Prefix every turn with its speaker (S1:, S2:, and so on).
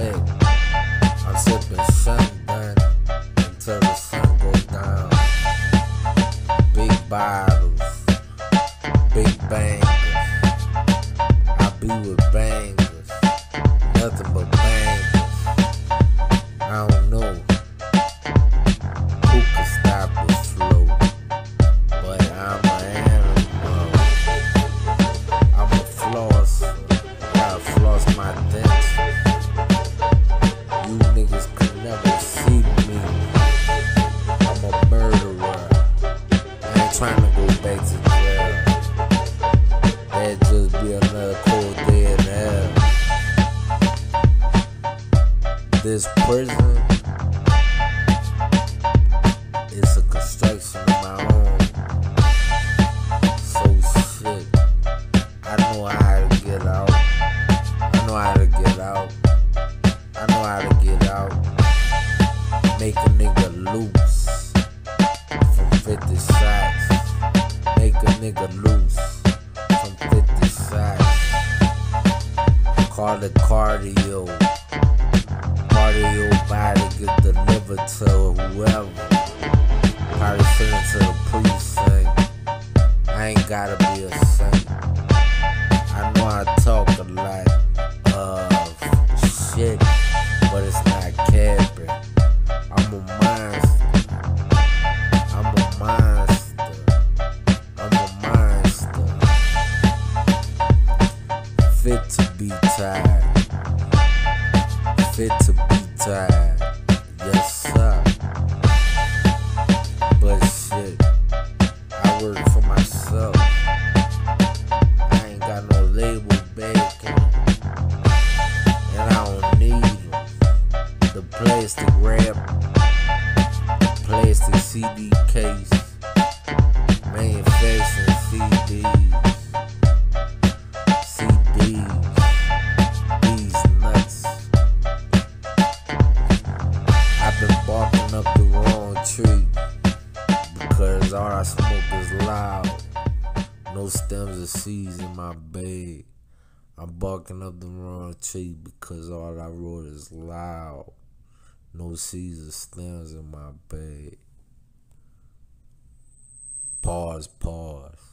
S1: awake. I'm sipping sunburn until the sun goes down. Big bottles, big bangers. I be with bangers, nothing but bangers. Trying to go back to jail. That'd just be another cold day in hell. This prison is a construction of my own. So shit. I know how to get out. I know how to get out. I know how to get out. Make a nigga loose from 50 shots. A nigga loose from 50 shots. Call it cardio. Cardio body get delivered to whoever. Probably send it to the precinct. Eh? I ain't gotta be a saint. I know I talk tired. Fit to be tired. Yes, sir. But shit, I work for myself. I ain't got no label. And I don't need. The plastic wrap, plastic CD case, all I smoke this loud. No stems or seeds in my bag. I'm barking up the wrong tree because all I wrote is loud. No seeds or stems in my bag. Pause, pause.